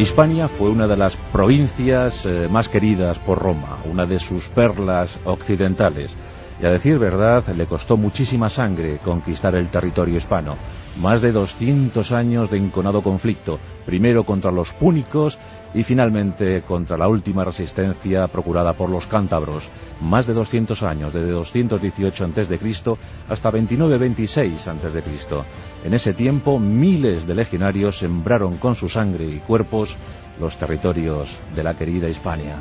Hispania fue una de las provincias eh, más queridas por Roma, una de sus perlas occidentales. Y a decir verdad, le costó muchísima sangre conquistar el territorio hispano. Más de 200 años de enconado conflicto, primero contra los púnicos y finalmente contra la última resistencia procurada por los cántabros. Más de 200 años, desde 218 a.C. hasta 29-26 a.C. En ese tiempo, miles de legionarios sembraron con su sangre y cuerpos los territorios de la querida Hispania.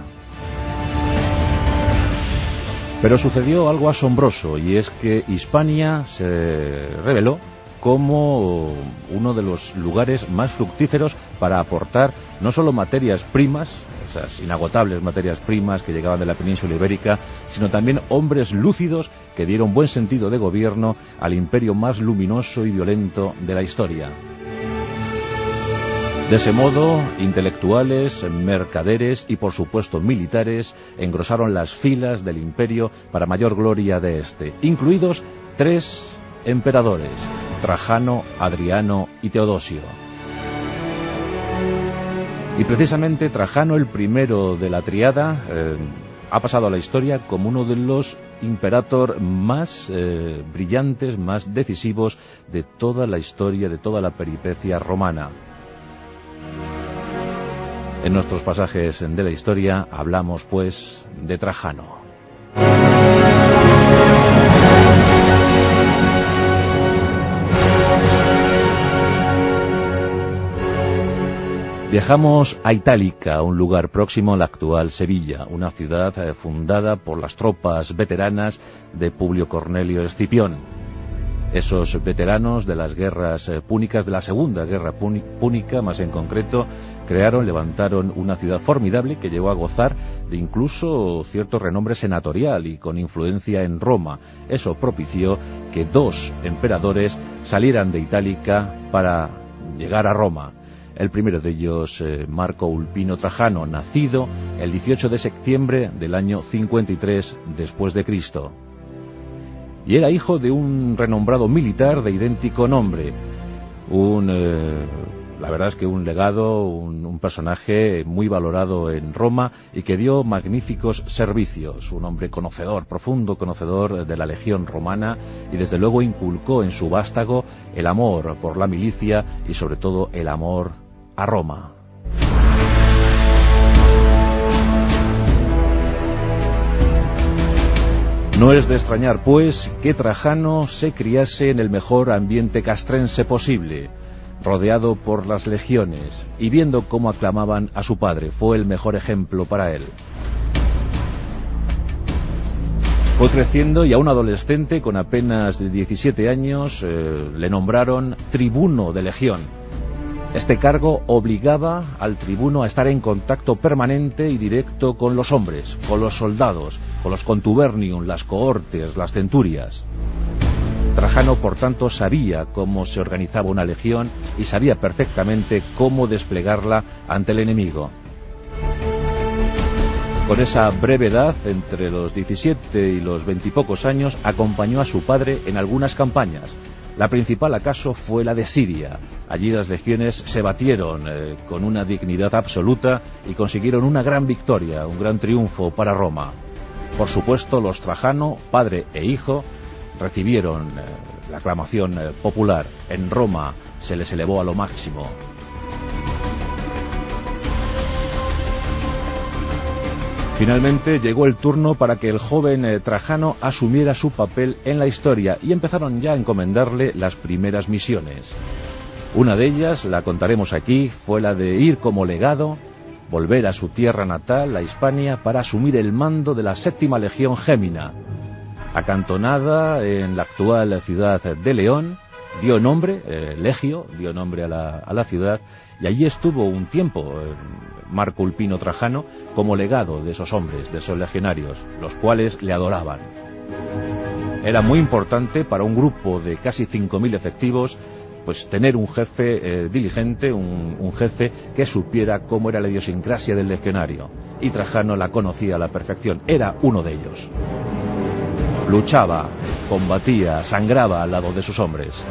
Pero sucedió algo asombroso y es que Hispania se reveló como uno de los lugares más fructíferos para aportar no solo materias primas, esas inagotables materias primas que llegaban de la península ibérica, sino también hombres lúcidos que dieron buen sentido de gobierno al imperio más luminoso y violento de la historia. De ese modo, intelectuales, mercaderes y por supuesto militares engrosaron las filas del imperio para mayor gloria de este, incluidos tres emperadores, Trajano, Adriano y Teodosio. Y precisamente Trajano, el primero de la triada, eh, ha pasado a la historia como uno de los imperator más eh, brillantes, más decisivos de toda la historia, de toda la peripecia romana. En nuestros pasajes de la historia hablamos pues de Trajano. Viajamos a Itálica, un lugar próximo a la actual Sevilla, una ciudad eh, fundada por las tropas veteranas de Publio Cornelio Escipión. Esos veteranos de las guerras eh, púnicas, de la Segunda Guerra Púnica más en concreto, crearon, levantaron una ciudad formidable que llegó a gozar de incluso cierto renombre senatorial y con influencia en Roma. Eso propició que dos emperadores salieran de Itálica para llegar a Roma. El primero de ellos, eh, Marco Ulpino Trajano, nacido el 18 de septiembre del año 53 después de Cristo. Y era hijo de un renombrado militar de idéntico nombre, un eh, la verdad es que un legado, un, un, personaje muy valorado en Roma y que dio magníficos servicios, un hombre conocedor, profundo conocedor de la legión romana y desde luego inculcó en su vástago el amor por la milicia y sobre todo el amor a Roma. No es de extrañar, pues, que Trajano se criase en el mejor ambiente castrense posible, rodeado por las legiones, y viendo cómo aclamaban a su padre, fue el mejor ejemplo para él. Fue creciendo y a un adolescente con apenas 17 años eh, le nombraron tribuno de legión este cargo obligaba al tribuno a estar en contacto permanente y directo con los hombres, con los soldados, con los contubernium, las cohortes, las centurias. Trajano, por tanto, sabía cómo se organizaba una legión y sabía perfectamente cómo desplegarla ante el enemigo. Con esa brevedad, entre los 17 y los veintipocos años, acompañó a su padre en algunas campañas, la principal acaso fue la de Siria. Allí las legiones se batieron eh, con una dignidad absoluta y consiguieron una gran victoria, un gran triunfo para Roma. Por supuesto, los Trajano, padre e hijo, recibieron eh, la aclamación eh, popular. En Roma se les elevó a lo máximo. Finalmente llegó el turno para que el joven eh, Trajano asumiera su papel en la historia y empezaron ya a encomendarle las primeras misiones. Una de ellas, la contaremos aquí, fue la de ir como legado, volver a su tierra natal, a Hispania, para asumir el mando de la séptima legión Gémina. Acantonada en la actual ciudad de León, dio nombre, eh, Legio, dio nombre a la, a la ciudad, y allí estuvo un tiempo eh, Marco Ulpino Trajano como legado de esos hombres, de esos legionarios, los cuales le adoraban. Era muy importante para un grupo de casi 5.000 efectivos pues tener un jefe eh, diligente, un, un, jefe que supiera cómo era la idiosincrasia del legionario. Y Trajano la conocía a la perfección, era uno de ellos. Luchaba, combatía, sangraba al lado de sus hombres.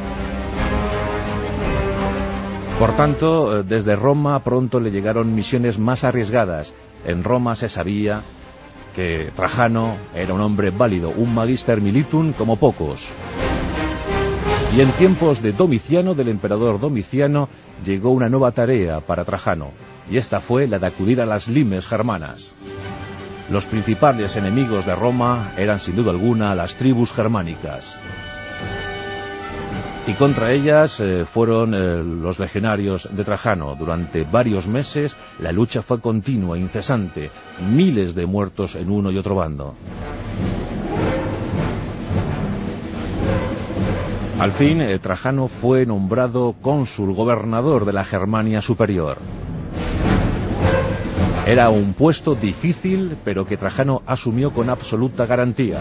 Por tanto, eh, desde Roma pronto le llegaron misiones más arriesgadas. En Roma se sabía que Trajano era un hombre válido, un magister militum como pocos. Y en tiempos de Domiciano, del emperador Domiciano, llegó una nueva tarea para Trajano, y esta fue la de acudir a las limes germanas. Los principales enemigos de Roma eran sin duda alguna las tribus germánicas. Y contra ellas eh, fueron eh, los legionarios de Trajano. Durante varios meses la lucha fue continua, incesante, miles de muertos en uno y otro bando. Al fin, eh, Trajano fue nombrado cónsul gobernador de la Germania Superior. Era un puesto difícil, pero que Trajano asumió con absoluta garantía.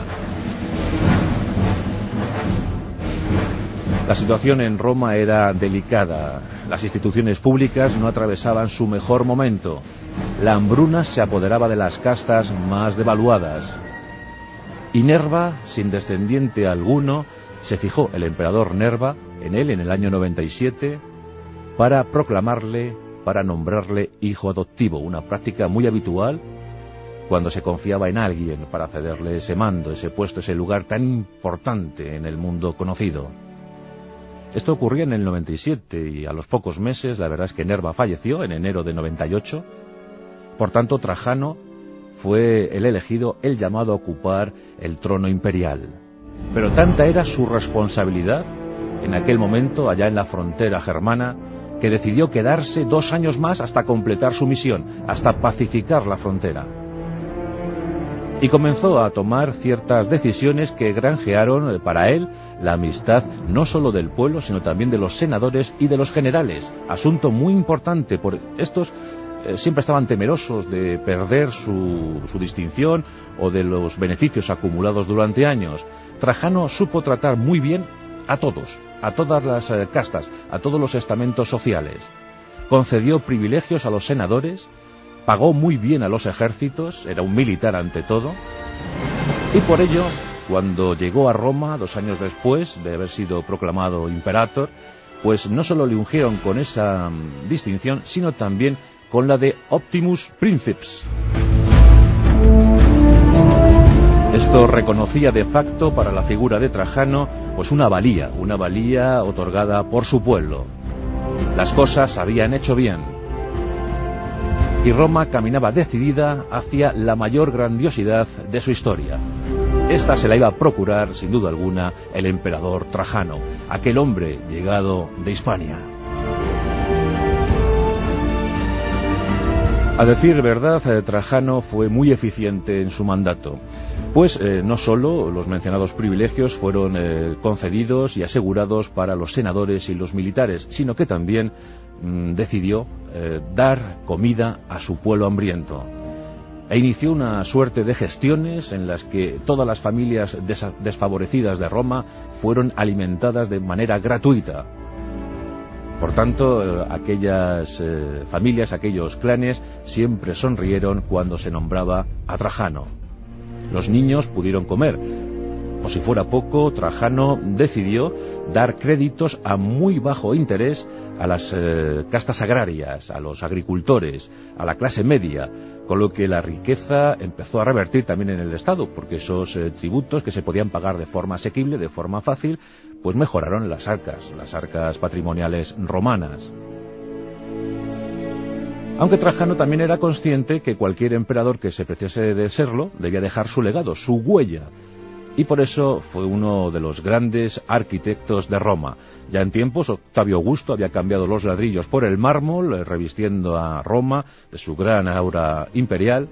La situación en Roma era delicada. Las instituciones públicas no atravesaban su mejor momento. La hambruna se apoderaba de las castas más devaluadas. Y Nerva, sin descendiente alguno, se fijó el emperador Nerva en él en el año 97 para proclamarle, para nombrarle hijo adoptivo, una práctica muy habitual cuando se confiaba en alguien para cederle ese mando, ese puesto, ese lugar tan importante en el mundo conocido. Esto ocurría en el 97 y a los pocos meses la verdad es que Nerva falleció en enero de 98. Por tanto, Trajano fue el elegido, el llamado a ocupar el trono imperial. Pero tanta era su responsabilidad en aquel momento, allá en la frontera germana, que decidió quedarse dos años más hasta completar su misión, hasta pacificar la frontera. Y comenzó a tomar ciertas decisiones que granjearon para él la amistad no solo del pueblo, sino también de los senadores y de los generales. Asunto muy importante, por estos eh, siempre estaban temerosos de perder su, su distinción o de los beneficios acumulados durante años. Trajano supo tratar muy bien a todos, a todas las eh, castas, a todos los estamentos sociales. Concedió privilegios a los senadores, pagó muy bien a los ejércitos, era un militar ante todo, y por ello, cuando llegó a Roma, dos años después de haber sido proclamado imperator, pues no solo le ungieron con esa mm, distinción, sino también con la de Optimus Princeps. Esto reconocía de facto para la figura de Trajano pues una valía, una valía otorgada por su pueblo. Las cosas habían hecho bien. Y Roma caminaba decidida hacia la mayor grandiosidad de su historia. Esta se la iba a procurar, sin duda alguna, el emperador Trajano, aquel hombre llegado de Hispania. A decir verdad, eh, Trajano fue muy eficiente en su mandato. Pues eh, no solo los mencionados privilegios fueron eh, concedidos y asegurados para los senadores y los militares, sino que también mm, decidió dar comida a su pueblo hambriento. E inició una suerte de gestiones en las que todas las familias desfavorecidas de Roma fueron alimentadas de manera gratuita. Por tanto, aquellas familias, aquellos clanes, siempre sonrieron cuando se nombraba a Trajano. Los niños pudieron comer. O si fuera poco, Trajano decidió dar créditos a muy bajo interés a las eh, castas agrarias, a los agricultores, a la clase media, con lo que la riqueza empezó a revertir también en el Estado, porque esos eh, tributos que se podían pagar de forma asequible, de forma fácil, pues mejoraron las arcas, las arcas patrimoniales romanas. Aunque Trajano también era consciente que cualquier emperador que se preciase de serlo debía dejar su legado, su huella, y por eso fue uno de los grandes arquitectos de Roma. Ya en tiempos Octavio Augusto había cambiado los ladrillos por el mármol, eh, revistiendo a Roma de su gran aura imperial,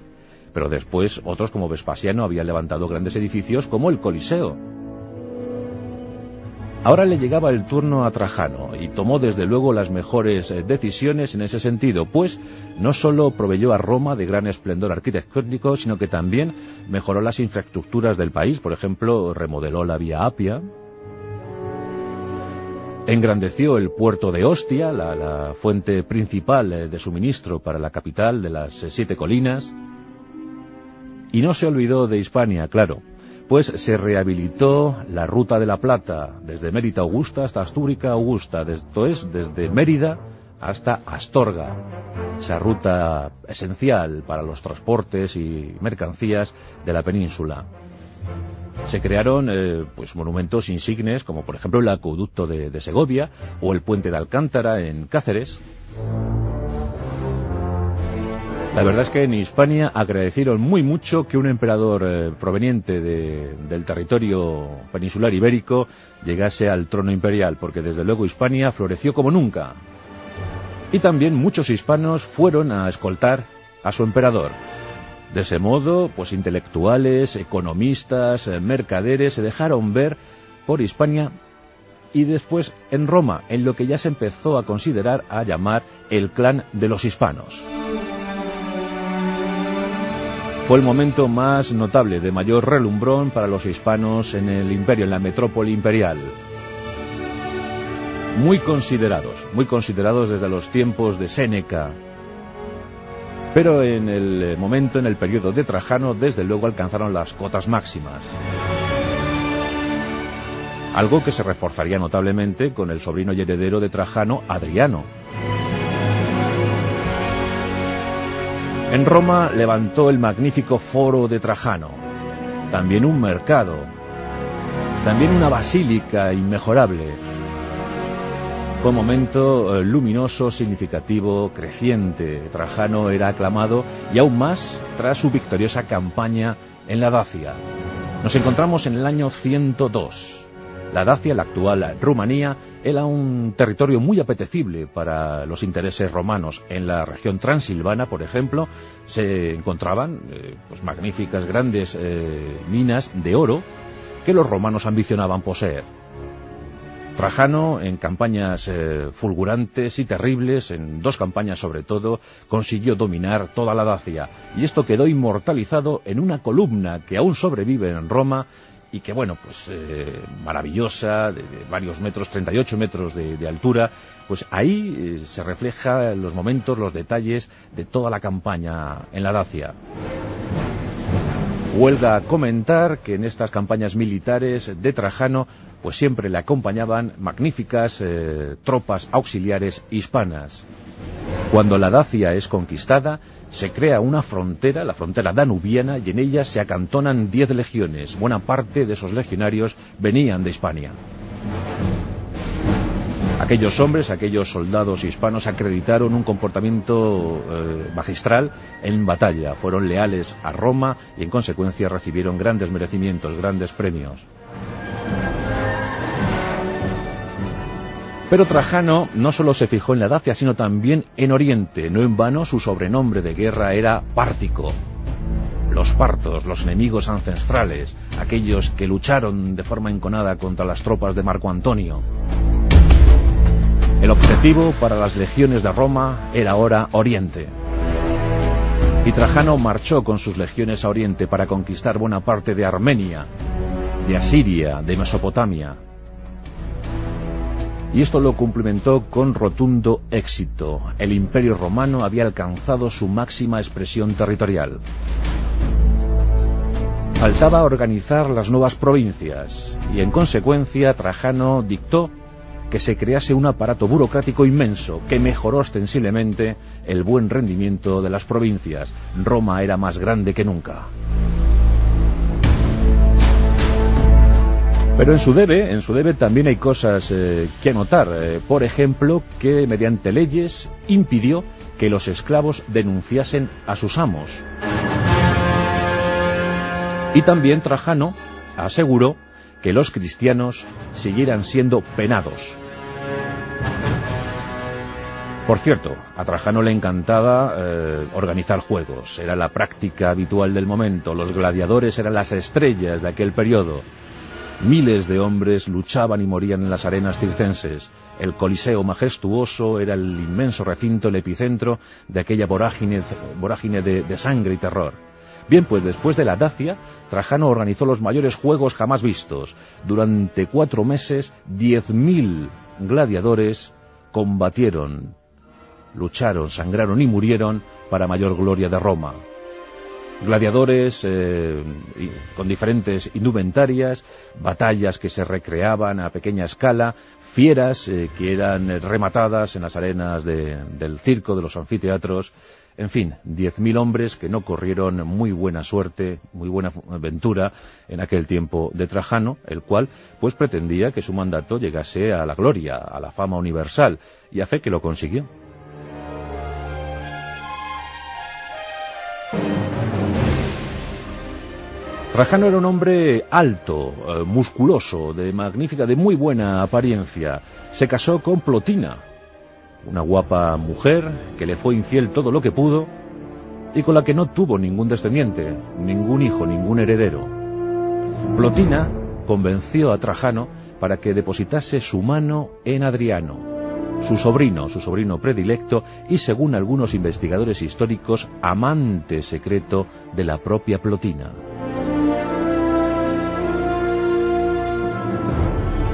pero después otros como Vespasiano habían levantado grandes edificios como el Coliseo. Ahora le llegaba el turno a Trajano y tomó desde luego las mejores eh, decisiones en ese sentido, pues no solo proveyó a Roma de gran esplendor arquitectónico, sino que también mejoró las infraestructuras del país, por ejemplo, remodeló la vía Apia, engrandeció el puerto de Ostia, la, fuente principal eh, de suministro para la capital de las eh, siete colinas, y no se olvidó de Hispania, claro pues se rehabilitó la Ruta de la Plata, desde Mérida Augusta hasta Astúrica Augusta, esto es, desde Mérida hasta Astorga, esa ruta esencial para los transportes y mercancías de la península. Se crearon eh, pues monumentos insignes como por ejemplo el acueducto de, de Segovia o el puente de Alcántara en Cáceres. La verdad es que en Hispania agradecieron muy mucho que un emperador eh, proveniente de, del territorio peninsular ibérico llegase al trono imperial, porque desde luego Hispania floreció como nunca. Y también muchos hispanos fueron a escoltar a su emperador. De ese modo, pues intelectuales, economistas, eh, mercaderes se dejaron ver por Hispania y después en Roma, en lo que ya se empezó a considerar a llamar el clan de los hispanos. Fue el momento más notable de mayor relumbrón para los hispanos en el imperio, en la metrópoli imperial. Muy considerados, muy considerados desde los tiempos de Séneca. Pero en el momento, en el periodo de Trajano, desde luego alcanzaron las cotas máximas. Algo que se reforzaría notablemente con el sobrino y heredero de Trajano, Adriano, En Roma levantó el magnífico foro de Trajano, también un mercado, también una basílica inmejorable. Fue un momento eh, luminoso, significativo, creciente. Trajano era aclamado y aún más tras su victoriosa campaña en la Dacia. Nos encontramos en el año 102. La Dacia, la actual Rumanía, era un territorio muy apetecible para los intereses romanos. En la región transilvana, por ejemplo, se encontraban eh, pues, magníficas grandes eh, minas de oro que los romanos ambicionaban poseer. Trajano, en campañas eh, fulgurantes y terribles, en dos campañas sobre todo, consiguió dominar toda la Dacia, y esto quedó inmortalizado en una columna que aún sobrevive en Roma y que bueno, pues eh, maravillosa, de, varios metros, 38 metros de, altura, pues ahí eh, se refleja los momentos, los detalles de toda la campaña en la Dacia. Huelga comentar que en estas campañas militares de Trajano pues siempre le acompañaban magníficas eh, tropas auxiliares hispanas. Cuando la Dacia es conquistada, se crea una frontera, la frontera danubiana, y en ella se acantonan diez legiones. Buena parte de esos legionarios venían de Hispania. Aquellos hombres, aquellos soldados hispanos acreditaron un comportamiento eh, magistral en batalla, fueron leales a Roma y en consecuencia recibieron grandes merecimientos, grandes premios. Pero Trajano no solo se fijó en la Dacia, sino también en Oriente. No en vano su sobrenombre de guerra era Pártico. Los partos, los enemigos ancestrales, aquellos que lucharon de forma enconada contra las tropas de Marco Antonio. El objetivo para las legiones de Roma era ahora Oriente. Y Trajano marchó con sus legiones a Oriente para conquistar buena parte de Armenia, de Asiria, de Mesopotamia, y esto lo cumplimentó con rotundo éxito. El imperio romano había alcanzado su máxima expresión territorial. Faltaba organizar las nuevas provincias y en consecuencia Trajano dictó que se crease un aparato burocrático inmenso que mejoró ostensiblemente el buen rendimiento de las provincias. Roma era más grande que nunca. Pero en su debe, en su debe también hay cosas eh, que anotar. Eh, por ejemplo, que mediante leyes impidió que los esclavos denunciasen a sus amos. Y también Trajano aseguró que los cristianos siguieran siendo penados. Por cierto, a Trajano le encantaba eh, organizar juegos, era la práctica habitual del momento, los gladiadores eran las estrellas de aquel periodo. Miles de hombres luchaban y morían en las arenas circenses. El Coliseo majestuoso era el inmenso recinto, el epicentro de aquella vorágine, de, de sangre y terror. Bien, pues después de la Dacia, Trajano organizó los mayores juegos jamás vistos. Durante cuatro meses, diez mil gladiadores combatieron, lucharon, sangraron y murieron para mayor gloria de Roma. Gladiadores eh, con diferentes indumentarias, batallas que se recreaban a pequeña escala, fieras eh, que eran rematadas en las arenas del circo, de los anfiteatros, en fin, 10.000 hombres que no corrieron muy buena suerte, muy buena aventura en aquel tiempo de Trajano, el cual pues pretendía que su mandato llegase a la gloria, a la fama universal, y a fe que lo consiguió. Trajano era un hombre alto, eh, musculoso, de magnífica, de muy buena apariencia. Se casó con Plotina, una guapa mujer que le fue infiel todo lo que pudo y con la que no tuvo ningún descendiente, ningún hijo, ningún heredero. Plotina convenció a Trajano para que depositase su mano en Adriano, su sobrino, su sobrino predilecto y, según algunos investigadores históricos, amante secreto de la propia Plotina.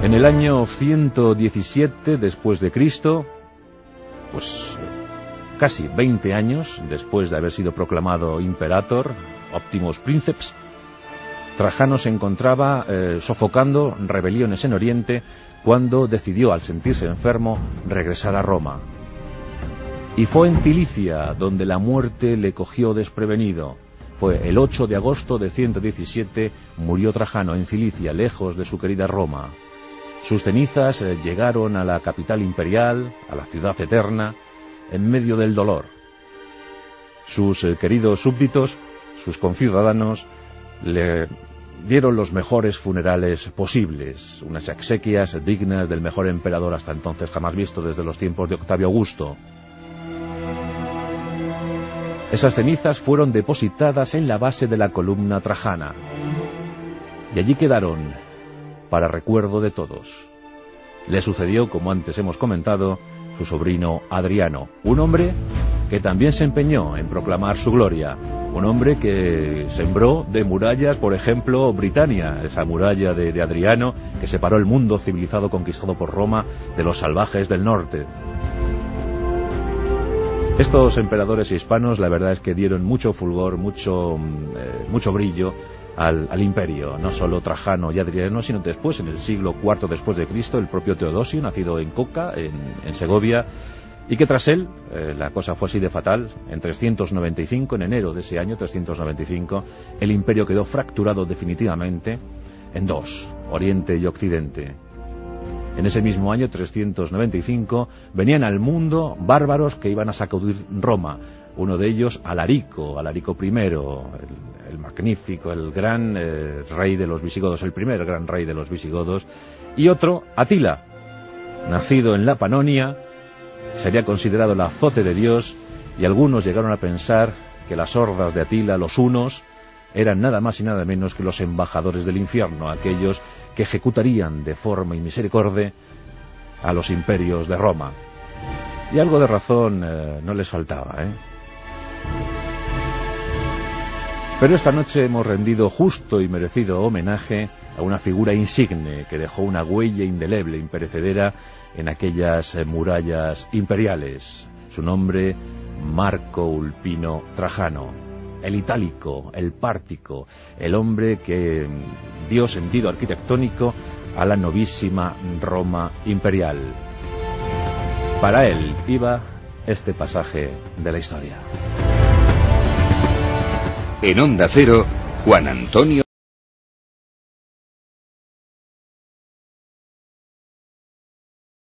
En el año 117 después de Cristo, pues casi 20 años después de haber sido proclamado imperator, Optimus Princeps, Trajano se encontraba eh, sofocando rebeliones en Oriente cuando decidió, al sentirse enfermo, regresar a Roma. Y fue en Cilicia donde la muerte le cogió desprevenido. Fue el 8 de agosto de 117 murió Trajano en Cilicia, lejos de su querida Roma. Sus cenizas eh, llegaron a la capital imperial, a la ciudad eterna, en medio del dolor. Sus eh, queridos súbditos, sus conciudadanos, le dieron los mejores funerales posibles, unas exequias dignas del mejor emperador hasta entonces jamás visto desde los tiempos de Octavio Augusto. Esas cenizas fueron depositadas en la base de la columna trajana y allí quedaron para recuerdo de todos. Le sucedió, como antes hemos comentado, su sobrino Adriano, un hombre que también se empeñó en proclamar su gloria, un hombre que sembró de murallas, por ejemplo, Britania, esa muralla de, Adriano que separó el mundo civilizado conquistado por Roma de los salvajes del norte. Estos emperadores hispanos, la verdad es que dieron mucho fulgor, mucho, mm, eh, mucho brillo al, imperio, no solo Trajano y Adriano, sino después, en el siglo IV después de Cristo, el propio Teodosio, nacido en Coca, en, Segovia, y que tras él, eh, la cosa fue así de fatal, en 395, en enero de ese año 395, el imperio quedó fracturado definitivamente en dos, Oriente y Occidente. En ese mismo año 395 venían al mundo bárbaros que iban a sacudir Roma, uno de ellos Alarico, Alarico I, el, magnífico, el gran eh, rey de los visigodos, el primer gran rey de los visigodos, y otro, Atila, nacido en la Panonia, sería considerado el azote de Dios, y algunos llegaron a pensar que las hordas de Atila, los unos, eran nada más y nada menos que los embajadores del infierno, aquellos que ejecutarían de forma y misericordia a los imperios de Roma. Y algo de razón eh, no les faltaba, ¿eh? Pero esta noche hemos rendido justo y merecido homenaje a una figura insigne que dejó una huella indeleble, imperecedera, en aquellas eh, murallas imperiales. Su nombre, Marco Ulpino Trajano, el itálico, el pártico, el hombre que dio sentido arquitectónico a la novísima Roma imperial. Para él iba este pasaje de la historia. En Onda Cero, Juan Antonio